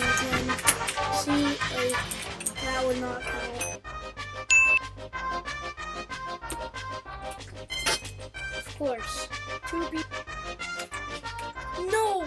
then see, uh, like, that would not count. Of course. Two people. No!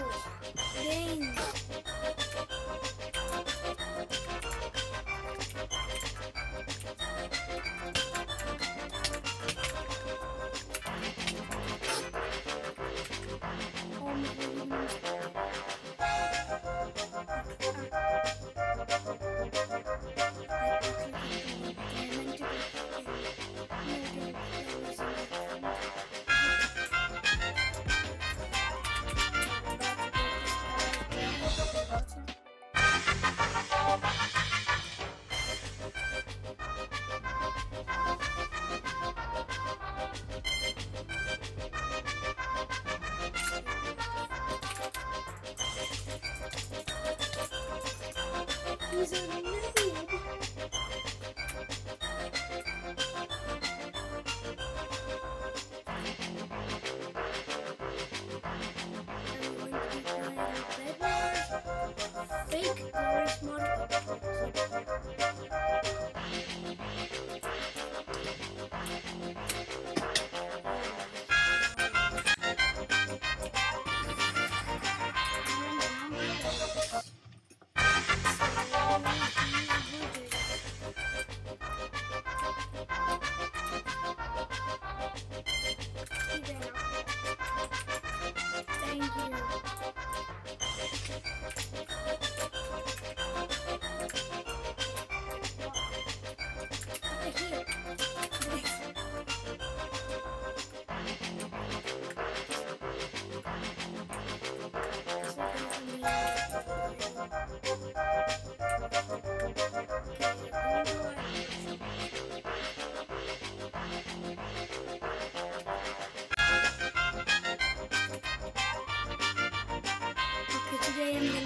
He's a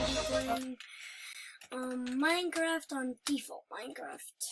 playing um Minecraft on default Minecraft.